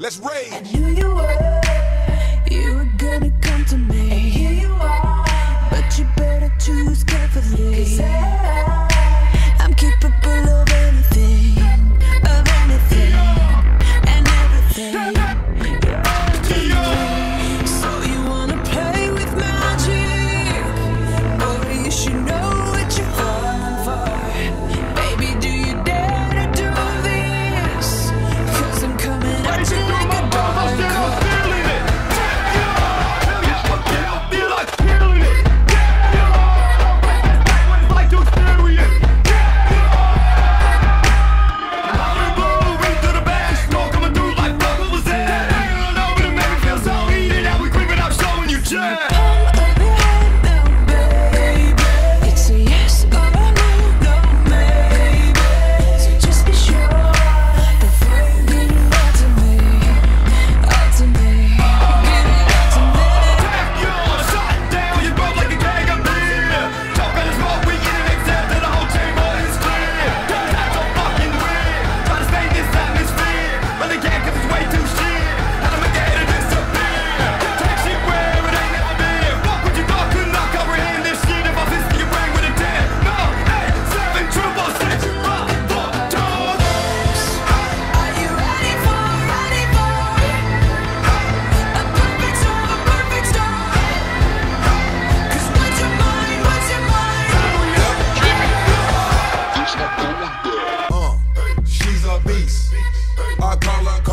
Let's rage. Yeah. Uh, she's a beast. I call her.